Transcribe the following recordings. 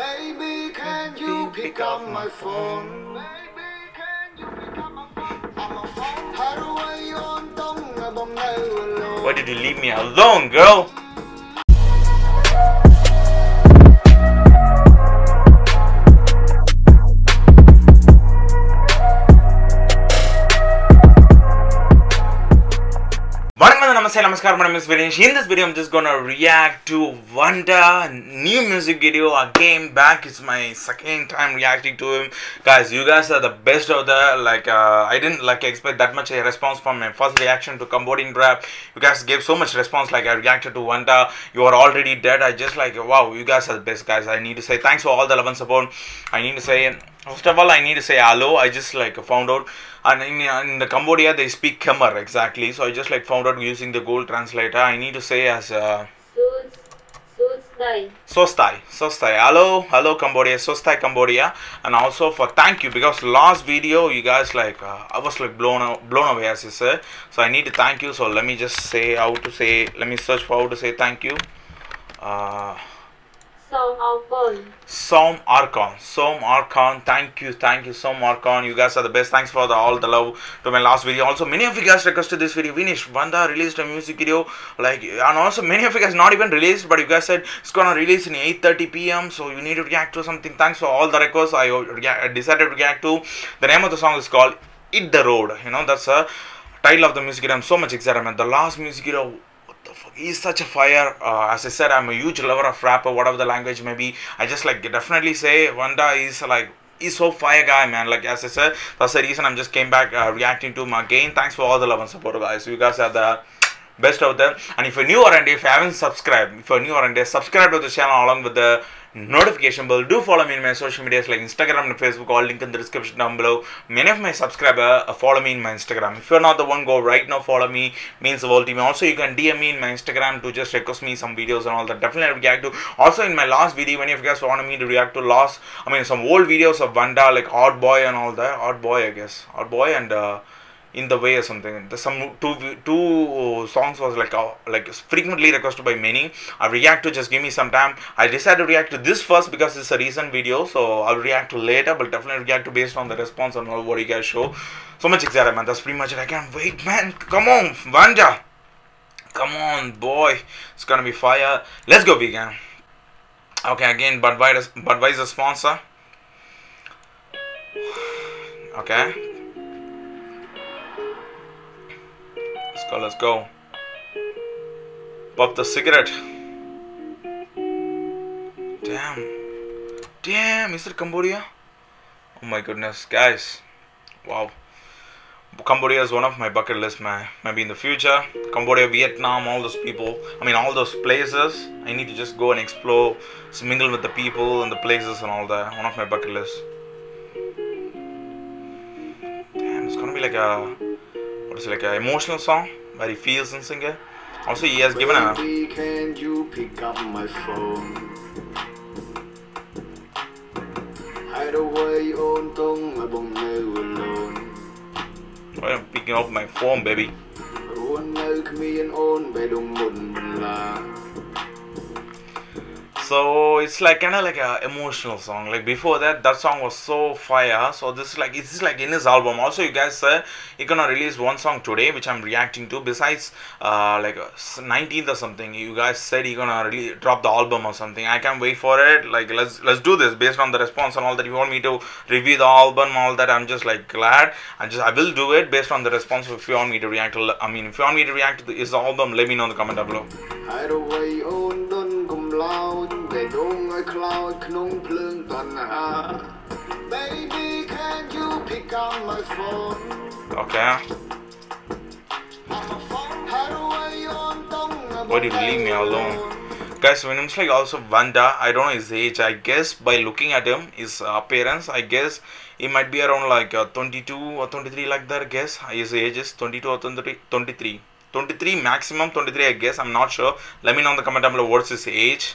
Baby, can you pick up my phone? Hide away on tongue, bong alone. Why did you leave me alone, girl? Namaste, Namaskar, my name is Vinish. In this video, I'm just gonna react to Vannda new music video again back. It's my second time reacting to him. Guys, you guys are the best of the like uh, I didn't like expect that much a response from my first reaction to Cambodian rap. You guys gave so much response, like I reacted to Vannda. You are already dead. I just like wow, you guys are the best guys. I need to say thanks for all the love and support. I need to say First of all, I need to say hello. I just like found out, and in, in the Cambodia they speak Khmer exactly. So I just like found out using the Google Translator. I need to say as uh, Sus, Sustai. Sostai, Sostai. Hello, hello Cambodia, Sostai Cambodia, and also for thank you because last video you guys like uh, I was like blown out, blown away as you said. So I need to thank you. So let me just say how to say. Let me search for how to say thank you. Uh, Song of Pearl. Som Archon. Som Archon. Thank you. Thank you, Som Archon. You guys are the best. Thanks for the, all the love to my last video. Also, many of you guys requested this video. Vinish, Vannda released a music video. Like, and also many of you guys not even released, but you guys said it's gonna release in 8:30 p.m. So you need to react to something. Thanks for all the requests. I, uh, I uh, decided to react to. The name of the song is called "It the Road." You know, that's a title of the music video. I'm so much excited, man. The last music video he's such a fire uh, as i said i'm a huge lover of rap or whatever the language may be. I just like definitely say Vannda is like he's so fire guy man. Like as i said that's the reason i'm just came back uh, reacting to him again thanks for all the love and support guys. You guys are the best out there. And if you're new around here if you haven't subscribed if you're new around here subscribe to the channel along with the notification bell. Do follow me in my social medias like instagram and facebook. All link in the description down below. Many of my subscribers uh, follow me in my instagram. If you're not the one go right now follow me. Means the world to me also you can dm me in my instagram to just request me some videos and all that. Definitely I'll react to. Also in my last video many of you guys wanted me to react to last i mean some old videos of Vannda like odd boy and all that. Odd boy i guess. Odd boy and uh, in the way or something. There's some two two songs was like uh, like frequently requested by many. I react to just give me some time. I decided to react to this first because it's a recent video, so I'll react to later. But definitely react to based on the response and all what you guys show. So much excited, man. That's pretty much it. I can't wait, man. Come on, Vannda. Come on, boy. It's gonna be fire. Let's go, Vgang. Okay, again, Budweiser, Budweiser sponsor. Okay. Go, let's go. Pop the cigarette. Damn. Damn, is it Cambodia? Oh my goodness, guys. Wow. Cambodia is one of my bucket list, man. Maybe in the future, Cambodia, Vietnam, all those people. I mean, all those places. I need to just go and explore, mingle with the people and the places and all that. One of my bucket list. Damn, it's gonna be like a what is it, like an emotional song where he feels and sings. Also, he has given a. Can you pick up my phone? Hide away on tongue upon alone. I am picking up my phone, baby. Ruan nơi khi miên ôn về đồng mình là. So it's like kind of like a emotional song. Like before that, that song was so fire. So this is like it's like in his album. Also, you guys said you're gonna release one song today, which I'm reacting to. Besides, uh, like uh, 19th or something, you guys said you're gonna really drop the album or something. I can't wait for it. Like let's let's do this based on the response and all that. You want me to review the album, all that. I'm just like glad. I just I will do it based on the response. If you want me to react to, I mean, if you want me to react to his album, let me know in the comment down below. យខ្លោចក្នុងភ្លើងតណ្ហា Baby can you pick up my phone Okay Why do you leave me alone? Guys, when Venom's like also Vannda. I don't know his age. I guess by looking at him, his appearance, I guess he might be around like uh, 22 or 23 like that. I guess his age is 22 or 23. 23 maximum 23 i guess i'm not sure let me know in the comment down below what's his age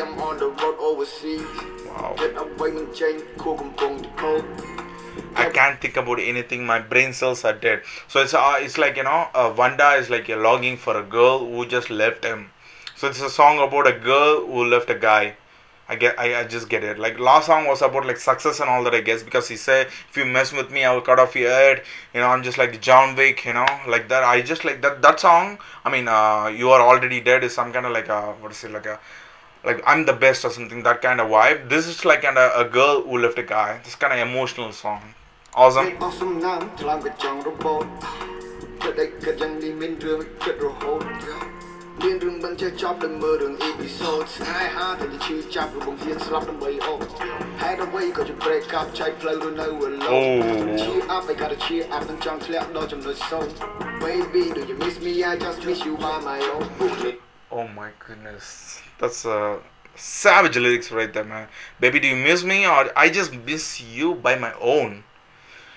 I'm on the road overseas I can't think about anything. My brain cells are dead. So it's uh, it's like you know, uh, Vannda is like you're logging for a girl who just left him. So it's a song about a girl who left a guy. I get, I, I just get it. Like last song was about like success and all that. I guess because he said, if you mess with me, I will cut off your head. You know, I'm just like John Wick. You know, like that. I just like that. That song. I mean, uh, you are already dead is some kind of like a what is it like a like I'm the best or something. That kind of vibe. This is like kind of a girl who left a guy. This kind of emotional song. Awesome. អស់សំណាងថ្លើមក៏ចង់របូតតែដេកក៏យ៉ាងនេះមានរឿងគិតរហូតមានរឿងមិនចេះចប់នឹងមើលរឿងអេពីសូតស្នេហាតែជាឈឺចាប់របងហ៊ានស្លាប់ដើម្បីអូហេតុអ្វីក៏ជា break up ចែកផ្លូវរស់នៅ alone អូ cheer up I gotta cheer up មិនចង់ធ្លាក់ដល់ចំណុចសូន្យ baby do you miss me I just miss you by my own bullet Oh my goodness. That's uh savage lyrics right there, man. Baby, do you miss me or I just miss you by my own?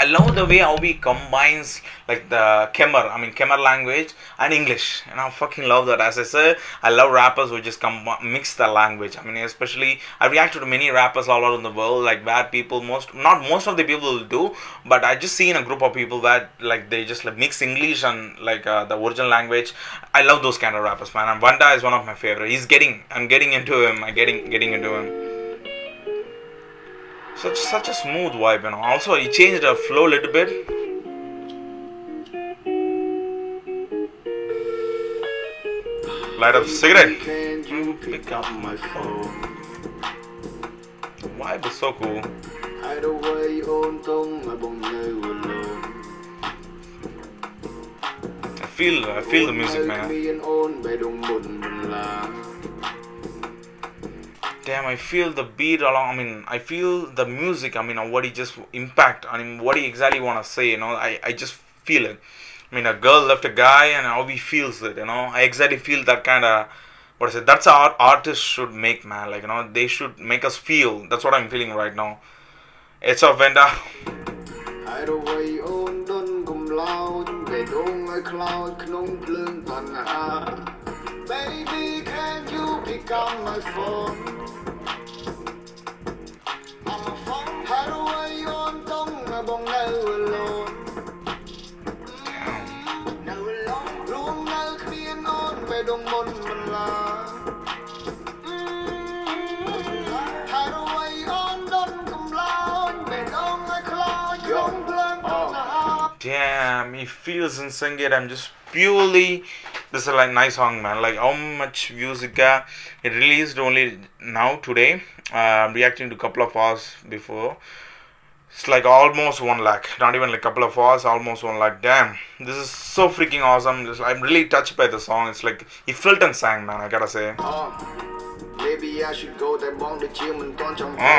I love the way how combines like the Khmer, I mean Khmer language and English. And I fucking love that. As I said, I love rappers who just come mix the language. I mean, especially I reacted to many rappers all over the world, like where people most not most of the people do, but I just seen a group of people that like they just like mix English and like uh, the original language. I love those kind of rappers, man. And Vannda is one of my favorite. He's getting, I'm getting into him. I'm getting getting into him. Such such a smooth vibe, you know. Also, he changed the flow a little bit. Light up the cigarette. Pick up my phone. Vibe is so cool. I feel I feel the music, man damn i feel the beat along i mean i feel the music i mean on what he just impact i mean what he exactly want to say you know i i just feel it. I mean a girl left a guy and how he feels it you know i exactly feel that kind of what i said that's how artists should make man like you know they should make us feel that's what i'm feeling right now. It's a vendor. On don't Baby, can you? Pick up my phone Damn, he feels and sing it. I'm just purely. This is like nice song, man. Like how much views it got. It released only now today. Uh, I'm reacting to a couple of hours before. It's like almost one lakh. Not even like a couple of hours, almost one lakh. Damn, this is so freaking awesome. Just, I'm really touched by the song. It's like he felt and sang, man. I gotta say. Oh, maybe I should go តែបងដូចជាមិនតន់ចង់ អ่า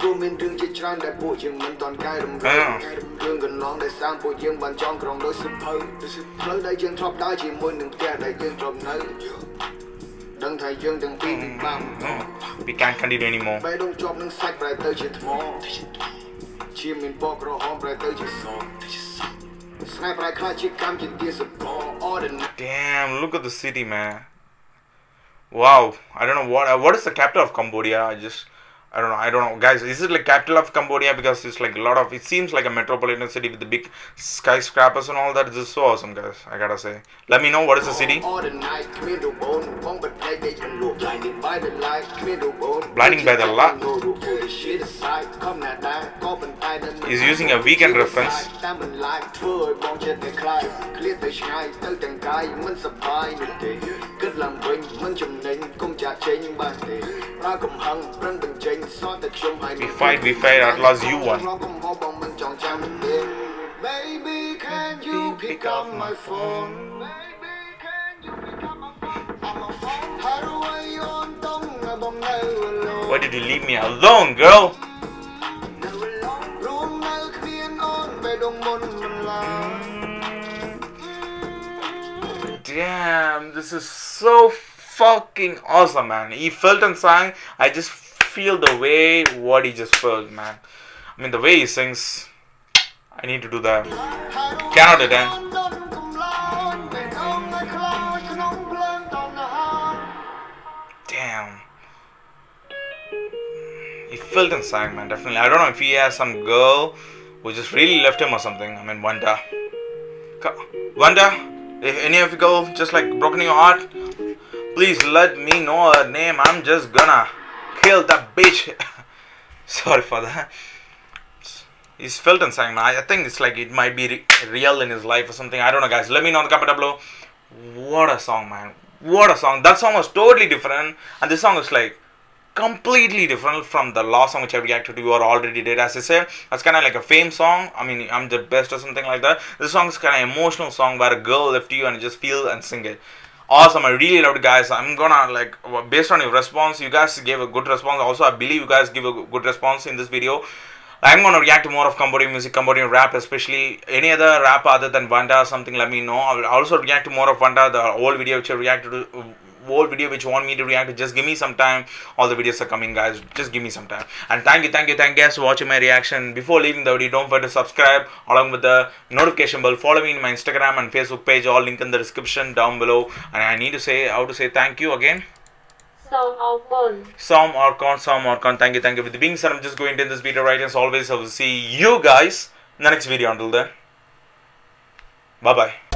ព្រោះមានរឿងជាច្រើនដែលពួកយើងមិនតន់កែរំ អ่า លែងរឿងកន្លងដែលសាងពួកយើងបានចងក្រងដោយសិភៅផ្លូវដែលយើងធ្លាប់ដើរជាមួយនឹងផ្ទះដែលយើងធ្លាប់នៅដឹងថាយើងទាំងពីរពិបាក No, we can't continue anymore. បែរដងជាប់នឹងសាច់ប្រែទៅជាថ្មជាមានពណ៌ក្រហមប្រែទៅជាសស្នេហ៍ប្រែខ្លាចជាកម្មជាទាសព ordinary Damn, look at the city, man. Wow, I don't know what uh, what is the capital of Cambodia. I just I don't know. I don't know, guys. Is it like capital of Cambodia because it's like a lot of. It seems like a metropolitan city with the big skyscrapers and all that. This is so awesome, guys. I gotta say. Let me know what is the city. Blinding by the Light is using a Weeknd reference. We fight, we fight, at last you won. Baby, can you pick up my phone? Why did you leave me alone, girl? Damn, this is so fucking awesome, man. He felt and sang. I just feel the way what he just felt, man. I mean, the way he sings, I need to do that. Cannot attend. Felt sang, man. Definitely. I don't know if he has some girl who just really left him or something. I mean, Vannda. Vannda, if any of you girl just like broken your heart, please let me know her name. I'm just gonna kill that bitch. Sorry for that. He's felt sang, man. I think it's like it might be re- real in his life or something. I don't know, guys. Let me know in the comment below. What a song, man. What a song. That song was totally different. And this song is like completely different from the last song which I reacted to or already did. As I said, that's kind of like a fame song. I mean, I'm the best or something like that. This song is kind of emotional song where a girl left you and just feel and sing it. Awesome, I really loved it, guys. I'm gonna like based on your response, you guys gave a good response. Also, I believe you guys give a good response in this video. I'm gonna react to more of Cambodian music, Cambodian rap, especially any other rap other than Vannda or something. Let me know. I will also react to more of Vannda, the old video which I reacted to, old video which you want me to react. Just give me some time. All the videos are coming, guys. Just give me some time. And thank you, thank you, thank you guys for watching my reaction. Before leaving the video, don't forget to subscribe along with the notification bell. Follow me in my Instagram and Facebook page. All link in the description down below. And I need to say how to say thank you again. Song of Pearl. Some some Orcon. Thank you, thank you. With the being said, I'm just going to end this video right as always. I will see you guys in the next video. Until then, bye bye.